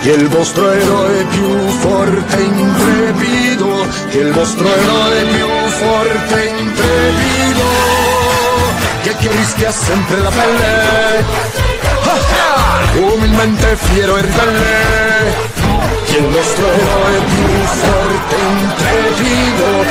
che il vostro eroe più forte e intrepido, che il vostro eroe più forte e intrepido, che, che rischia sempre la pelle, umilmente fiero e ribelle, che il vostro eroe più forte e intrepido.